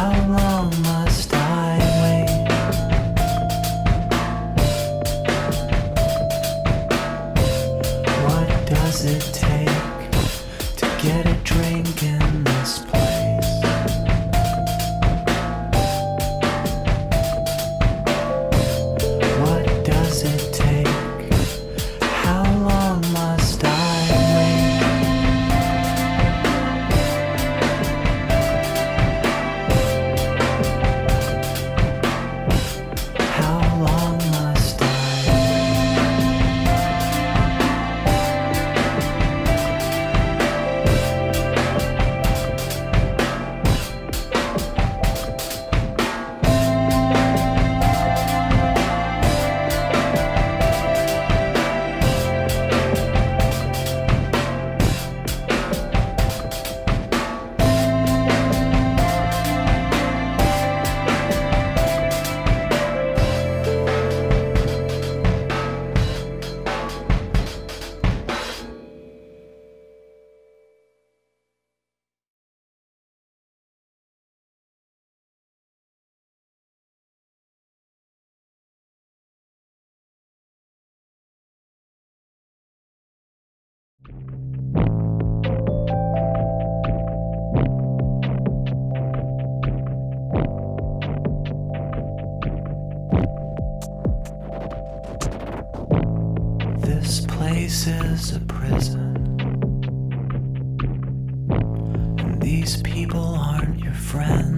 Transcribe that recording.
How long must I wait? What does it take to get place is a prison. And these people aren't your friends.